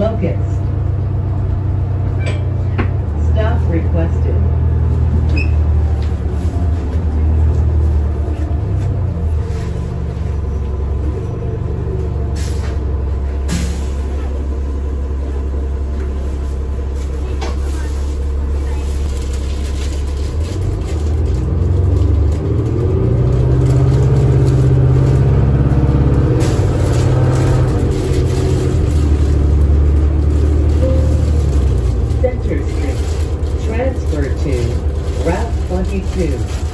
locusts. kids.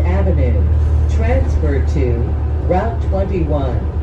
Avenue. Transfer to Route 21.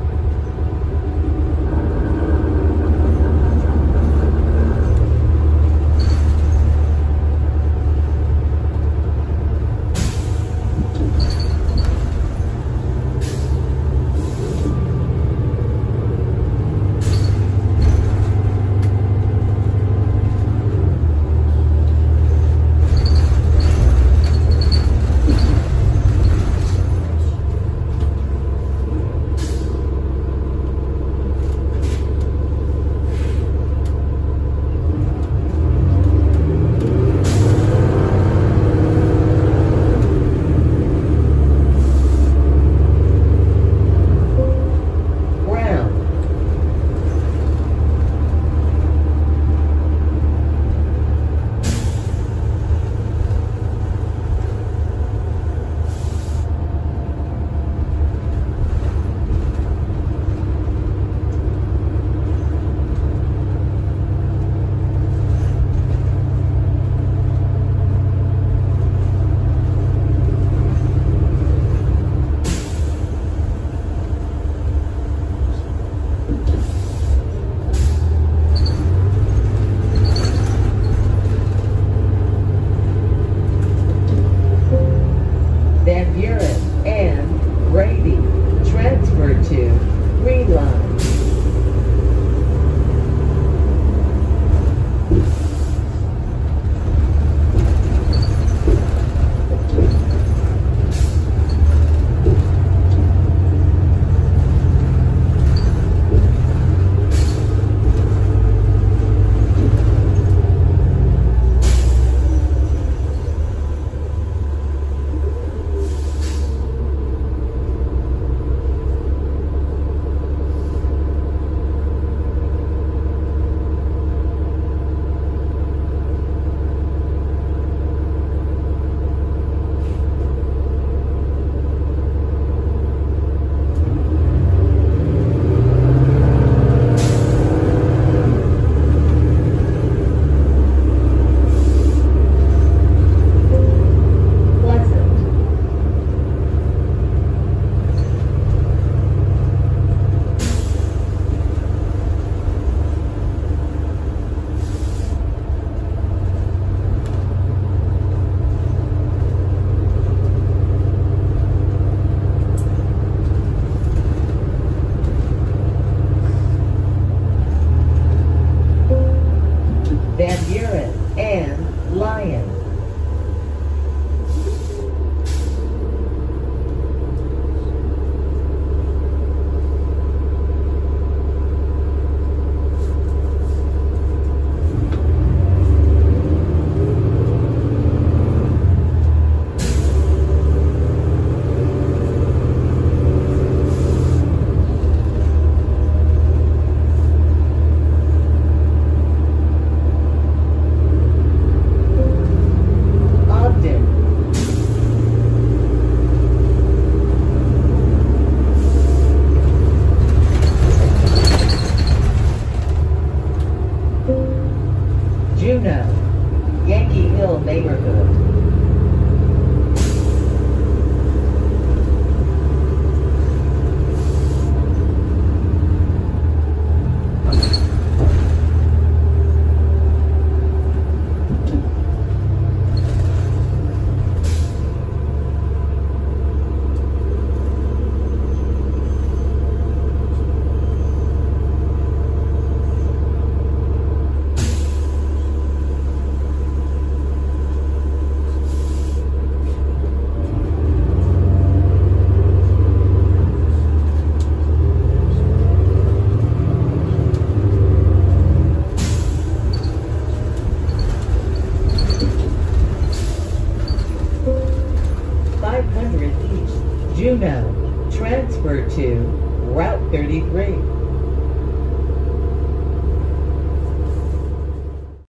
Juneau, to Route thirty-three.